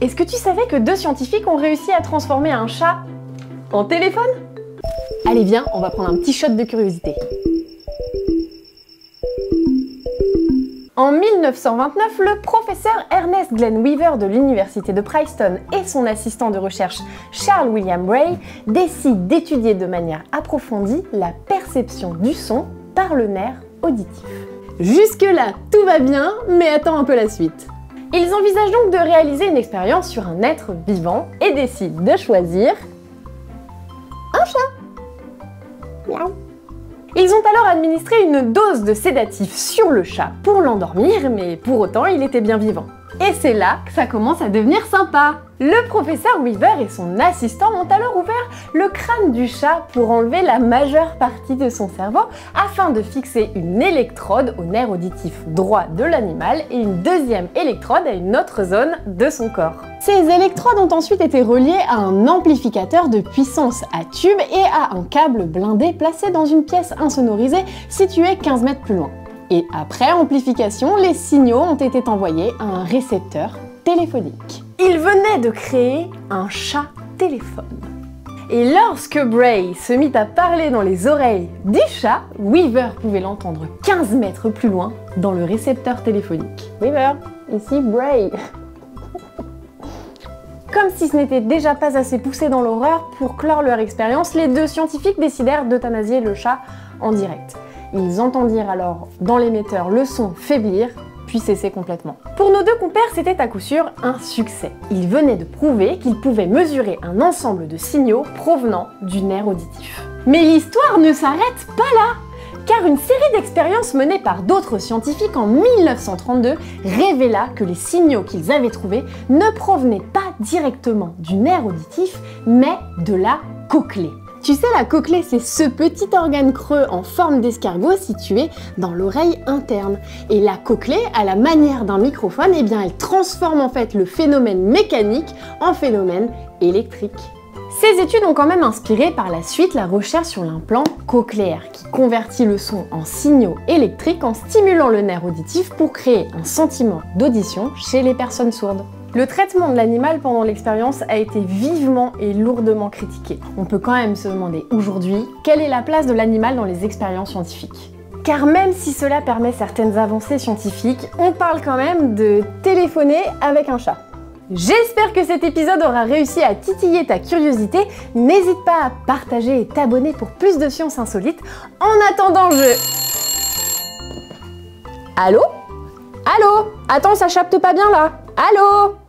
Est-ce que tu savais que deux scientifiques ont réussi à transformer un chat en téléphone? Allez viens, on va prendre un petit shot de curiosité. En 1929, le professeur Ernest Glenn Weaver de l'université de Princeton et son assistant de recherche Charles William Bray décident d'étudier de manière approfondie la perception du son par le nerf auditif. Jusque-là, tout va bien, mais attends un peu la suite. Ils envisagent donc de réaliser une expérience sur un être vivant et décident de choisir un chat. Ils ont alors administré une dose de sédatif sur le chat pour l'endormir, mais pour autant il était bien vivant. Et c'est là que ça commence à devenir sympa. Le professeur Weaver et son assistant ont alors ouvert le crâne du chat pour enlever la majeure partie de son cerveau afin de fixer une électrode au nerf auditif droit de l'animal et une deuxième électrode à une autre zone de son corps. Ces électrodes ont ensuite été reliées à un amplificateur de puissance à tube et à un câble blindé placé dans une pièce insonorisée située 15 mètres plus loin. Et après amplification, les signaux ont été envoyés à un récepteur téléphonique. Il venait de créer un chat téléphone. Et lorsque Bray se mit à parler dans les oreilles du chat, Weaver pouvait l'entendre 15 mètres plus loin dans le récepteur téléphonique. Weaver, ici Bray. Comme si ce n'était déjà pas assez poussé dans l'horreur, pour clore leur expérience, les deux scientifiques décidèrent d'euthanasier le chat en direct. Ils entendirent alors dans l'émetteur le son faiblir, puis cesser complètement. Pour nos deux compères, c'était à coup sûr un succès. Ils venaient de prouver qu'ils pouvaient mesurer un ensemble de signaux provenant du nerf auditif. Mais l'histoire ne s'arrête pas là car une série d'expériences menées par d'autres scientifiques en 1932 révéla que les signaux qu'ils avaient trouvés ne provenaient pas directement du nerf auditif, mais de la cochlée. Tu sais, la cochlée, c'est ce petit organe creux en forme d'escargot situé dans l'oreille interne. Et la cochlée, à la manière d'un microphone, eh bien, elle transforme en fait le phénomène mécanique en phénomène électrique. Ces études ont quand même inspiré par la suite la recherche sur l'implant cochléaire qui convertit le son en signaux électriques en stimulant le nerf auditif pour créer un sentiment d'audition chez les personnes sourdes. Le traitement de l'animal pendant l'expérience a été vivement et lourdement critiqué. On peut quand même se demander aujourd'hui quelle est la place de l'animal dans les expériences scientifiques? Car même si cela permet certaines avancées scientifiques, on parle quand même de téléphoner avec un chat. J'espère que cet épisode aura réussi à titiller ta curiosité. N'hésite pas à partager et t'abonner pour plus de sciences insolites. En attendant, je... Allô? Allô? Attends, ça chapte pas bien là Allô?